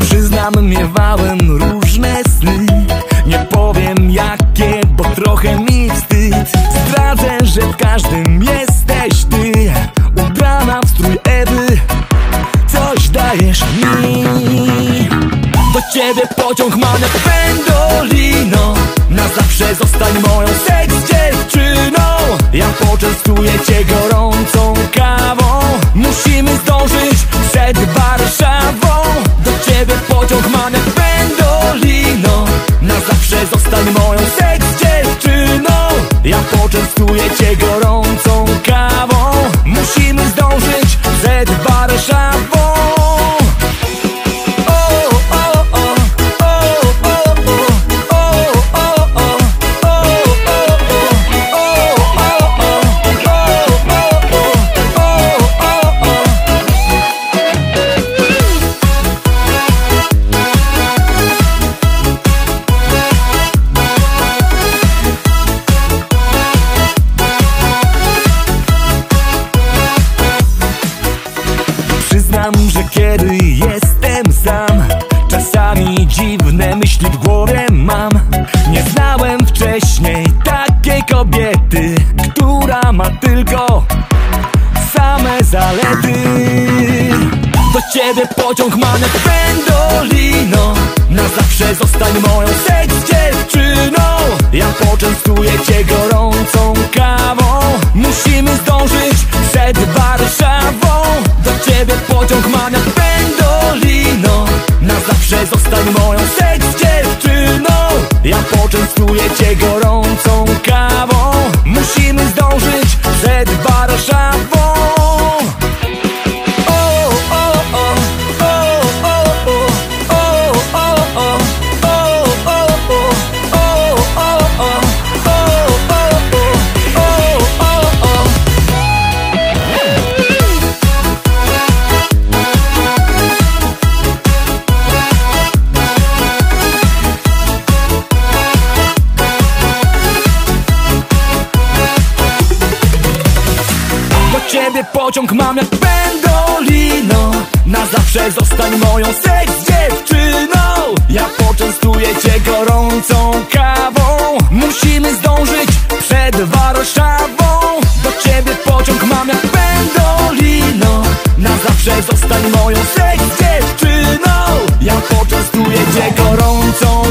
Przyznam, miewałem różne sny. Nie powiem jakie, bo trochę mi wstyd. Zdradzę, że w każdym jesteś ty. Ubrana w strój Ewy Coś dajesz mi. Do ciebie pociąg ma na pendolino Na zawsze zostań moją seks dziewczyną. Ja poczęstuję cię gorącą kawą. Musimy zdążyć przed ciebie pociąg ma na pendolino Na zawsze zostań moją seks dziewczyną. Ja poczęstuję Przyznam, że kiedy jestem sam Czasami dziwne myśli w głowie mam. Nie znałem wcześniej takiej kobiety Która ma tylko same zalety. Do ciebie pociąg ma na pendolino Na zawsze zostań moją seks moją seks dziewczyną. Ja poczęstuję cię gorącą kawą. Musimy zdążyć przed Warszawą ciebie pociąg mam jak pendolino Na zawsze zostań moją seks dziewczyną. Ja poczęstuję cię gorącą kawą. Musimy zdążyć przed Warszawą. Do ciebie pociąg mam jak pendolino Na zawsze zostań moją seks dziewczyną. Ja poczęstuję cię gorącą